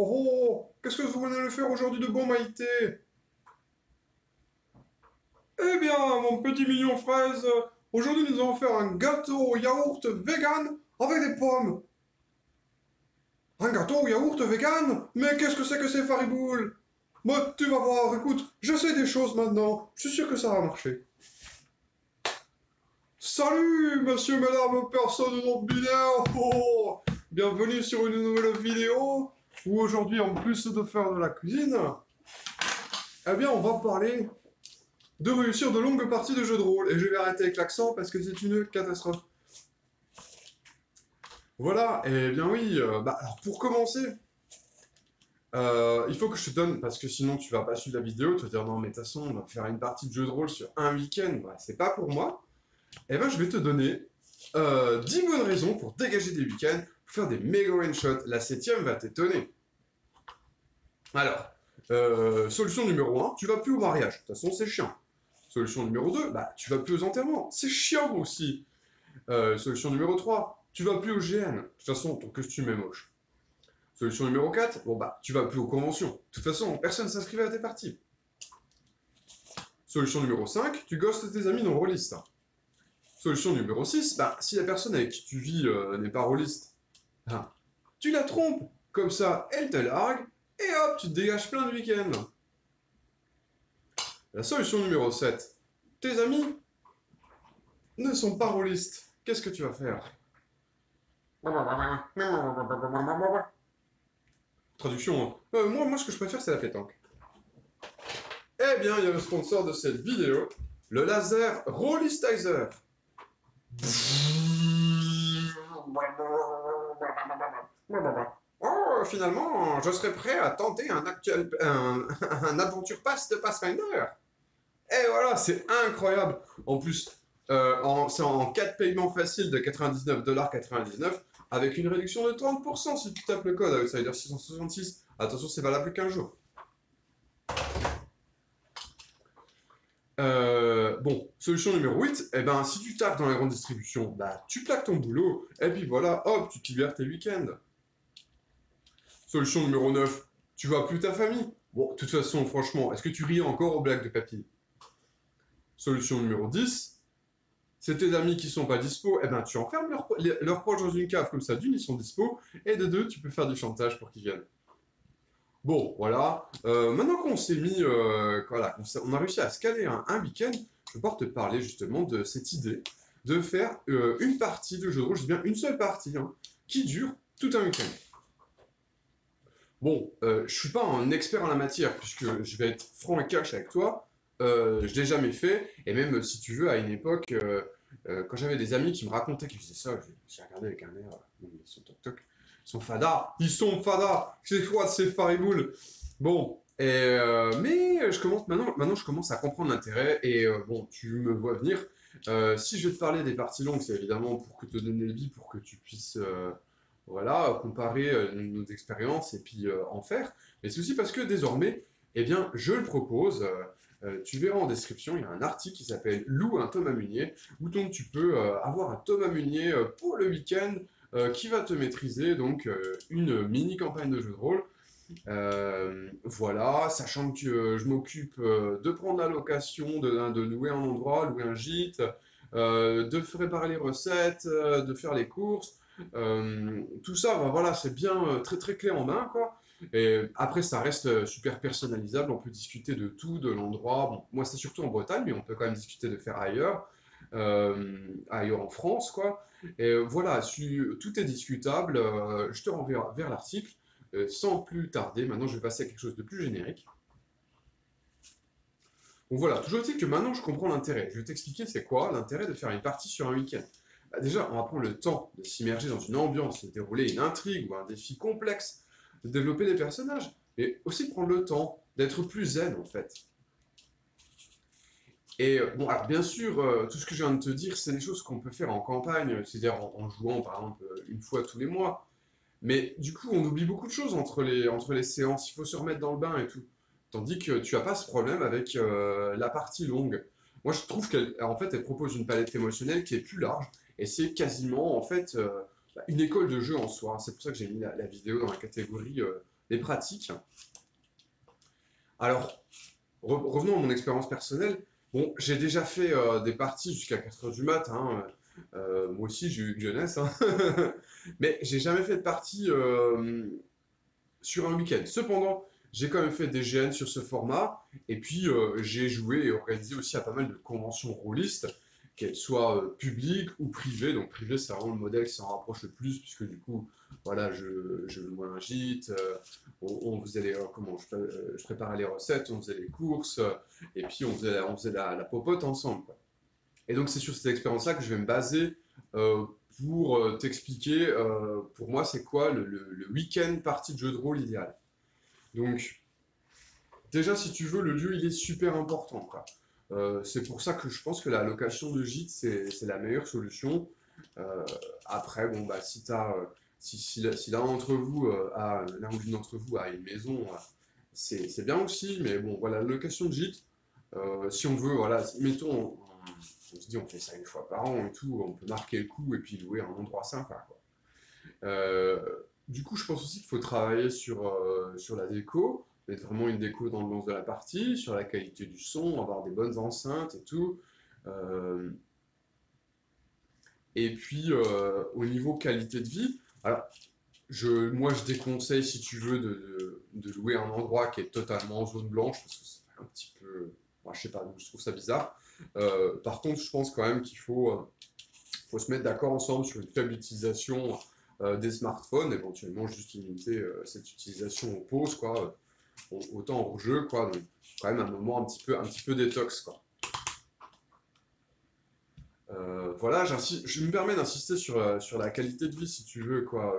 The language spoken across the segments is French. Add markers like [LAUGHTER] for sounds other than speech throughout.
Oh oh Qu'est-ce que vous venez de faire aujourd'hui de bon, Maïté? Eh bien, mon petit mignon fraise, aujourd'hui nous allons faire un gâteau au yaourt vegan avec des pommes. Un gâteau au yaourt vegan? Mais qu'est-ce que c'est que ces fariboules Moi, tu vas voir, écoute, je sais des choses maintenant, je suis sûr que ça va marcher. Salut, monsieur, madame, personne non binaire oh, Bienvenue sur une nouvelle vidéo, où aujourd'hui, en plus de faire de la cuisine, eh bien, on va parler de réussir de longues parties de jeux de rôle. Et je vais arrêter avec l'accent parce que c'est une catastrophe. Voilà, et bien oui, euh, bah, pour commencer, euh, il faut que je te donne, parce que sinon tu vas pas suivre la vidéo, tu vas dire non mais de toute façon on va faire une partie de jeu de rôle sur un week-end, c'est pas pour moi. Et eh ben je vais te donner euh, 10 bonnes raisons pour dégager des week-ends, pour faire des méga one-shots. La septième va t'étonner. Alors, euh, solution numéro 1, tu vas plus au mariage, de toute façon c'est chiant. Solution numéro 2, bah tu vas plus aux enterrements, c'est chiant aussi. solution numéro 3, tu vas plus au GN. De toute façon, ton costume est moche. Solution numéro 4, bon bah, tu vas plus aux conventions. De toute façon, personne s'inscrivait à tes parties. Solution numéro 5, tu ghostes tes amis non rôlistes. Solution numéro 6, bah, si la personne avec qui tu vis euh, n'est pas rôliste, bah, tu la trompes. Comme ça, elle te largue, et hop, tu te dégages plein de week-ends. La solution numéro 7, tes amis ne sont pas rôlistes. Qu'est-ce que tu vas faire? Traduction. Hein. Euh, moi, moi, ce que je préfère, c'est la pétanque. Eh bien, il y a le sponsor de cette vidéo, le laser Rollistizer. [LAUGHS] Oh, finalement, je serais prêt à tenter un, actuel, un, [LAUGHS] un Adventure Pass de Pathfinder. Et voilà, c'est incroyable. En plus, euh, c'est en 4 paiements faciles de 99,99$ avec une réduction de 30% si tu tapes le code dire 666. Attention, c'est valable qu'un jour. Euh, bon, solution numéro 8, eh ben, si tu tapes dans la grande distribution, bah, tu plaques ton boulot, et puis voilà, hop, tu te libères tes week-ends. Solution numéro 9, tu vois plus ta famille. Bon, de toute façon, franchement, est-ce que tu ris encore aux blagues de papy? Solution numéro 10, c'est tes amis qui sont pas dispo, eh ben tu enfermes leurs leur proches dans une cave, comme ça, d'une, ils sont dispo, et de deux, tu peux faire du chantage pour qu'ils viennent. Bon, voilà. Euh, maintenant qu'on s'est mis, euh, voilà, on, a réussi à se un, week-end, je vais pouvoir te parler justement de cette idée de faire euh, une partie de jeu de rôle, je dis bien une seule partie, hein, qui dure tout un week-end. Bon, je suis pas un expert en la matière, puisque je vais être franc et cash avec toi, euh, je l'ai jamais fait, et même si tu veux, à une époque, euh, euh, quand j'avais des amis qui me racontaient qu'ils faisaient ça, j'ai regardé avec un air, ils sont toc toc, ils sont fada, ils sont fada, c'est quoi ces fariboules? Bon, mais je commence maintenant, maintenant je commence à comprendre l'intérêt, et bon, tu me vois venir. si je vais te parler des parties longues, c'est évidemment pour que te donner le vie, pour que tu puisses voilà, comparer nos expériences et puis en faire. Mais c'est aussi parce que désormais, eh bien, je le propose. Euh, tu verras en description, il y a un article qui s'appelle Loue un Thomas Munier, où donc tu peux euh, avoir un Thomas Munier euh, pour le week-end qui va te maîtriser donc une mini campagne de jeu de rôle. voilà, sachant que je m'occupe de prendre la location, de, de, louer un endroit, louer un gîte, de préparer les recettes, de faire les courses. Tout ça, voilà, c'est bien très très clé en main, quoi. Et après, ça reste euh, super personnalisable. On peut discuter de tout, de l'endroit. Bon, moi, c'est surtout en Bretagne, mais on peut quand même discuter de faire ailleurs, euh, ailleurs en France, quoi. Et voilà, tout est discutable. Euh, je te renverrai vers l'article. sans plus tarder, maintenant, je vais passer à quelque chose de plus générique. Donc voilà, toujours est-il que maintenant, je comprends l'intérêt. Je vais t'expliquer c'est quoi l'intérêt de faire une partie sur un week-end. Bah, déjà, on va prendre le temps de s'immerger dans une ambiance, de dérouler une intrigue ou un défi complexe de développer des personnages, et aussi prendre le temps d'être plus zen en fait. Et euh, bon, bien sûr, euh, tout ce que je viens de te dire, c'est des choses qu'on peut faire en campagne, c'est-à-dire en, jouant par exemple une fois tous les mois. Mais du coup, on oublie beaucoup de choses entre les, entre les séances, il faut se remettre dans le bain et tout. Tandis que tu n'as pas ce problème avec euh, la partie longue. Moi, je trouve qu'elle en fait, elle propose une palette émotionnelle qui est plus large, et c'est quasiment en fait une école de jeu en soi. C'est pour ça que j'ai mis la, vidéo dans la catégorie euh, les pratiques. Alors, revenons à mon expérience personnelle. Bon, j'ai déjà fait euh, des parties jusqu'à 4h du mat. Hein. Euh, moi aussi, j'ai eu une jeunesse. Hein. [LAUGHS] Mais j'ai jamais fait de partie euh, sur un week-end. Cependant, j'ai quand même fait des GN sur ce format. Et puis, j'ai joué et organisé aussi à pas mal de conventions rôlistes qu'elle soit euh, publique ou privée. Donc privé, c'est vraiment le modèle qui s'en rapproche le plus, puisque du coup, voilà, je, je moi un gîte, euh, on, faisait les, euh, comment, je, préparais les recettes, on faisait les courses, et puis on faisait, on faisait la, popote ensemble. Et donc c'est sur cette expérience-là que je vais me baser pour t'expliquer, pour moi, c'est quoi le, week-end partie de jeu de rôle idéal. Donc, déjà, si tu veux, le lieu, il est super important. Euh, c'est pour ça que je pense que la location de gîte, c'est la meilleure solution. Euh, après, bon, bah, si, euh, si, si, l'un d'entre vous, a, l'un ou l'une d'entre vous a une maison, c'est bien aussi. Mais bon, voilà, la location de gîte, si on veut, voilà, mettons, on, on, se dit on fait ça une fois par an et tout, on peut marquer le coup et puis louer un endroit sympa. Quoi. du coup, je pense aussi qu'il faut travailler sur, sur la déco être vraiment une déco dans l'ambiance de la partie, sur la qualité du son, avoir des bonnes enceintes et tout. Euh, et puis, euh, au niveau qualité de vie, alors, je, moi, je déconseille, si tu veux, de, de, louer un endroit qui est totalement en zone blanche, parce que c'est un petit peu... Moi, je sais pas, je trouve ça bizarre. Euh, par contre, je pense quand même qu'il faut, faut se mettre d'accord ensemble sur une faible utilisation des smartphones, éventuellement juste limiter cette utilisation aux pauses, quoi autant hors jeu, quoi. Donc, quand même un moment un petit peu, un petit peu détox, quoi. Euh, voilà, je me permets d'insister sur, euh, sur la qualité de vie, si tu veux, quoi.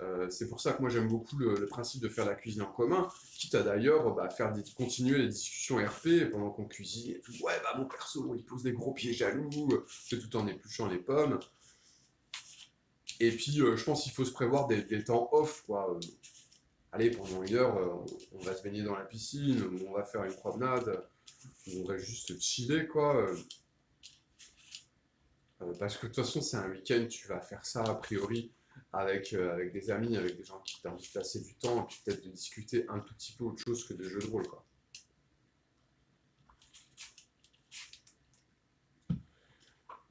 Euh, c'est pour ça que moi j'aime beaucoup le, principe de faire la cuisine en commun, quitte à d'ailleurs bah, continuer les discussions RP pendant qu'on cuisine. Ouais, bah mon perso, il pose des gros pieds jaloux, c'est tout en épluchant les pommes. Et puis je pense qu'il faut se prévoir des, des temps off, quoi allez, pendant une heure, euh, on va se baigner dans la piscine, on va faire une promenade, on va juste chiller, quoi. Euh, euh, parce que de toute façon, c'est un week-end, tu vas faire ça a priori avec, avec des amis, avec des gens qui envie de passer du temps, et puis peut-être de discuter un tout petit peu autre chose que des jeux de rôle, quoi.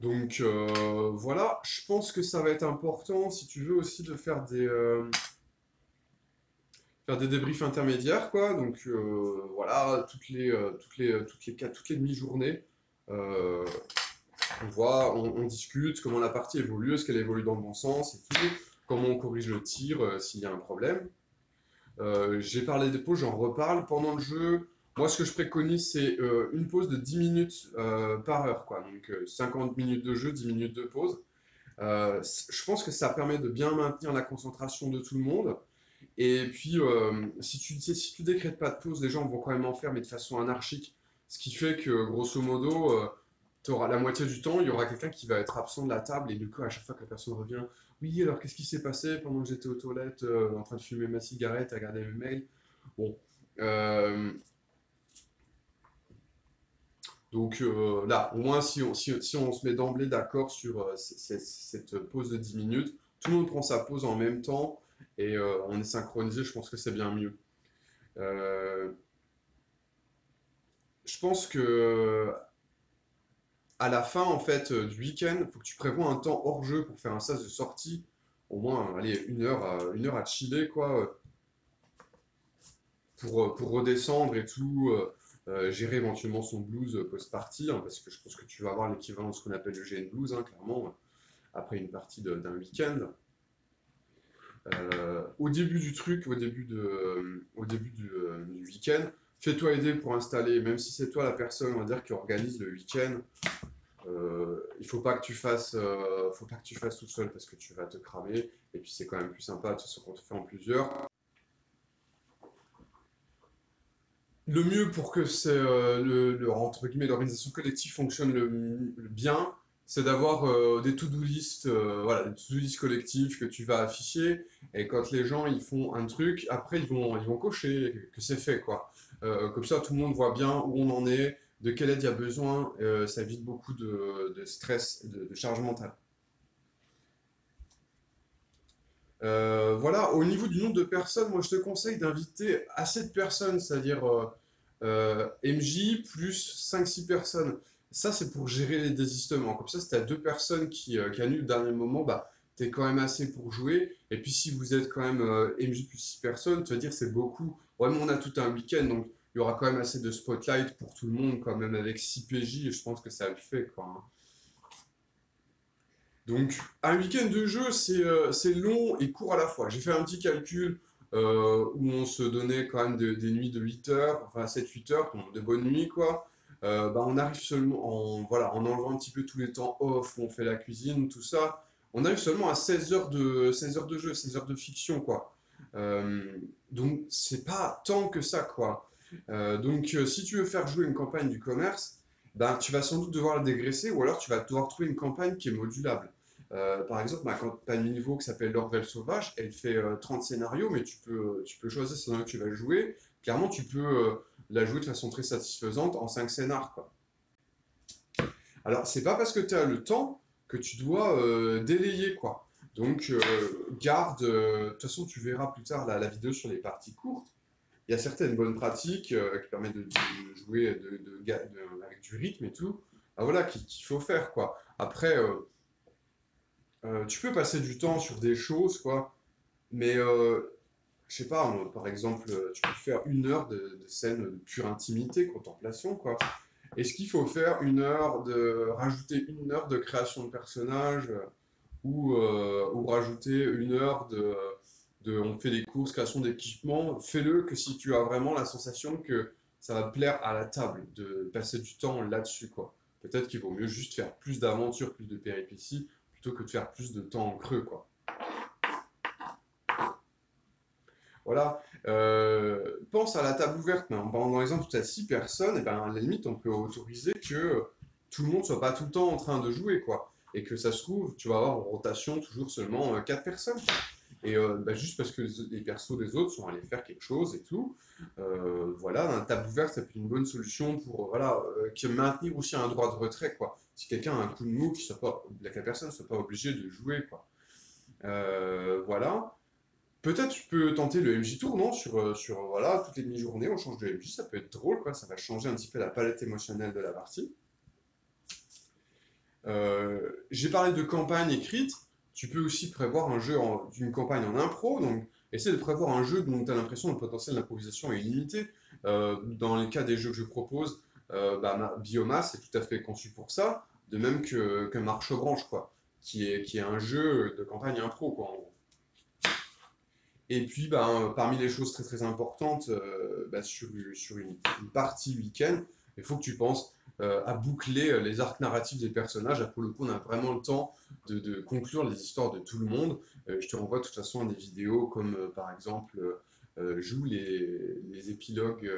Donc voilà, je pense que ça va être important, si tu veux aussi, de faire des, faire des débriefs intermédiaires, quoi. Donc euh, voilà, toutes les, euh, toutes les, euh, toutes les, toutes les demi-journées, on voit, on, discute comment la partie évolue, est-ce qu'elle évolue dans le bon sens et tout, comment on corrige le tir s'il y a un problème. J'ai parlé des pauses, j'en reparle pendant le jeu. Moi, ce que je préconise, c'est une pause de 10 minutes par heure, quoi. Donc 50 minutes de jeu, 10 minutes de pause. je pense que ça permet de bien maintenir la concentration de tout le monde. Et puis, euh, si tu si tu décrètes pas de pause, les gens vont quand même en faire, mais de façon anarchique. Ce qui fait que, grosso modo, euh, tu auras la moitié du temps, il y aura quelqu'un qui va être absent de la table, et du coup, à chaque fois que la personne revient, oui, alors qu'est-ce qui s'est passé pendant que j'étais aux toilettes, euh, en train de fumer ma cigarette, à regarder mes mails Bon. Donc là, au moins, si on, si, si on se met d'emblée d'accord sur cette pause de 10 minutes, tout le monde prend sa pause en même temps et euh, on est synchronisé, je pense que c'est bien mieux. Euh, je pense que à la fin en fait euh, du week-end, il faut que tu prévois un temps hors jeu pour faire un sas de sortie, au moins allez, une heure à, une heure à chiller quoi, pour, pour redescendre et tout, gérer éventuellement son blues post-party, hein, parce que je pense que tu vas avoir l'équivalent de ce qu'on appelle le GN blues, hein, clairement, après une partie d'un week-end. Euh, au début du truc, au début, de, euh, au début du, euh, du week-end, fais-toi aider pour installer, même si c'est toi la personne, on va dire, qui organise le week-end. il faut pas que tu fasses, faut pas que tu fasses tout seul parce que tu vas te cramer. Et puis c'est quand même plus sympa se qu'on te fait en plusieurs. Le mieux pour que le, entre guillemets l'organisation collective fonctionne bien, c'est d'avoir euh, des to-do list, euh, voilà, des to-do list collectives que tu vas afficher. Et quand les gens ils font un truc, après ils vont, ils vont cocher que c'est fait, quoi. Euh, comme ça, tout le monde voit bien où on en est, de quelle aide il y a besoin. ça évite beaucoup de, stress, de, charge mentale. Euh, voilà, au niveau du nombre de personnes, moi je te conseille d'inviter assez de personnes, c'est-à-dire euh, euh, MJ plus 5-6 personnes. Ça, c'est pour gérer les désistements. Comme ça, si tu as deux personnes qui, qui annulent au dernier moment, bah, tu es quand même assez pour jouer. Et puis si vous êtes quand même MJ plus 6 personnes, tu vas dire c'est beaucoup. Mais on a tout un week-end, donc il y aura quand même assez de spotlight pour tout le monde, quand même avec 6 PJ, je pense que ça le fait. Quoi, hein. Donc, un week-end de jeu, euh, c'est long et court à la fois. J'ai fait un petit calcul euh, où on se donnait quand même des nuits de 8 heures, enfin 7-8 heures, de bonnes nuits, quoi. Euh, bah, on arrive seulement, en, voilà, en enlevant un petit peu tous les temps off, où on fait la cuisine, tout ça, on arrive seulement à 16 heures de, 16 heures de jeu, 16 heures de fiction, quoi. donc, c'est pas tant que ça, quoi. donc, si tu veux faire jouer une campagne du commerce, ben, tu vas sans doute devoir la dégraisser ou alors tu vas devoir trouver une campagne qui est modulable. Euh, par exemple, ma campagne niveau qui s'appelle L'Orvel Sauvage, elle fait 30 euh, scénarios, mais tu peux, tu peux choisir ce scénario que tu vas jouer. Clairement, tu peux euh, la jouer de façon très satisfaisante en 5 scénars. Quoi. Alors, c'est pas parce que tu as le temps que tu dois délayer. quoi. Donc, garde. De toute façon, tu verras plus tard la vidéo sur les parties courtes il y a certaines bonnes pratiques euh, qui permettent de, jouer avec du rythme et tout. Ah, voilà, qu'il faut faire, quoi. Après, euh, euh, tu peux passer du temps sur des choses, quoi. Mais, je sais pas, par exemple, tu peux faire une heure de, scène de pure intimité, contemplation, quoi. Est-ce qu'il faut faire une heure de... rajouter une heure de création de personnages ou, ou rajouter une heure de on fait des courses, création d'équipements, fais-le que si tu as vraiment la sensation que ça va plaire à la table, de passer du temps là-dessus, quoi. Peut-être qu'il vaut mieux juste faire plus d'aventures, plus de péripéties, plutôt que de faire plus de temps en creux, quoi. Voilà. Euh, pense à la table ouverte. Dans l'exemple où tu as 6 personnes, et ben, à la limite, on peut autoriser que tout le monde soit pas tout le temps en train de jouer, quoi. Et que ça se trouve, tu vas avoir en rotation toujours seulement 4 euh, personnes. Et bah, juste parce que les persos des autres sont allés faire quelque chose et tout. Voilà, un table ouvert, ça peut être une bonne solution pour voilà, euh, maintenir aussi un droit de retrait. Quoi. Si quelqu'un a un coup de mou, soit pas, la personne ne soit pas obligée de jouer. Quoi. voilà. Peut-être tu peux tenter le MJ Tour, non? Sur, sur voilà, toutes les demi-journées, on change de MJ, ça peut être drôle, quoi. ça va changer un petit peu la palette émotionnelle de la partie. J'ai parlé de campagne écrite. Tu peux aussi prévoir un jeu campagne en impro, donc essaie de prévoir un jeu dont tu as l'impression que le potentiel d'improvisation est illimité. Euh, dans les cas des jeux que je propose, euh, bah, Biomass est tout à fait conçu pour ça, de même que, que Marche aux branches, quoi, qui est, qui est un jeu de campagne impro, quoi, Et puis, bah, parmi les choses très très importantes euh, bah, sur, sur une, partie week-end, il faut que tu penses euh, à boucler euh, les arcs narratifs des personnages. pour le coup, on a vraiment le temps de, conclure les histoires de tout le monde. Je te renvoie de toute façon à des vidéos comme par exemple joue les, les épilogues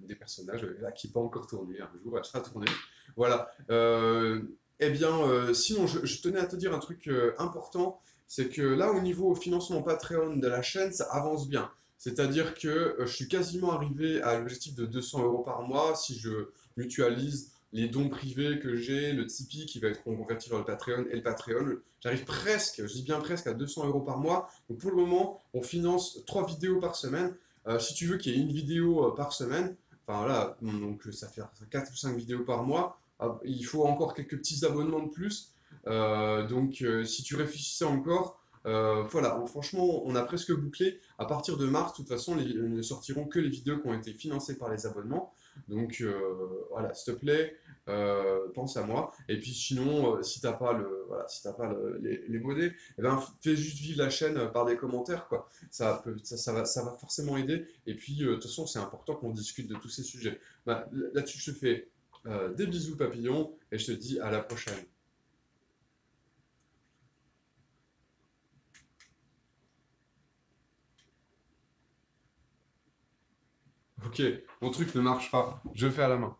des personnages qui n'est pas encore tourné. Un jour, elle sera tournée. Voilà. eh bien, sinon, je, tenais à te dire un truc important c'est que là, au niveau financement Patreon de la chaîne, ça avance bien. C'est-à-dire que je suis quasiment arrivé à l'objectif de 200 euros par mois si je mutualise les dons privés que j'ai, le Tipeee qui va être converti vers le Patreon et le Patreon. J'arrive presque, je dis bien presque à 200 euros par mois. Donc pour le moment, on finance 3 vidéos par semaine. Euh, si tu veux qu'il y ait une vidéo euh, par semaine, enfin voilà, donc ça fait 4 ou 5 vidéos par mois, il faut encore quelques petits abonnements de plus. Euh, donc si tu réfléchissais encore, voilà, franchement, on a presque bouclé. À partir de mars, de toute façon, les, ne sortiront que les vidéos qui ont été financées par les abonnements. Donc euh, voilà, s'il te plaît, euh, pense à moi. Et puis sinon, euh, si t'as pas le, voilà, si t'as pas les, les eh ben, fais juste vivre la chaîne par des commentaires, quoi. Ça, va, ça va forcément aider. Et puis, de toute façon, c'est important qu'on discute de tous ces sujets. Bah, Là-dessus, je te fais des bisous papillons et je te dis à la prochaine. Ok, mon truc ne marche pas. Je fais à la main.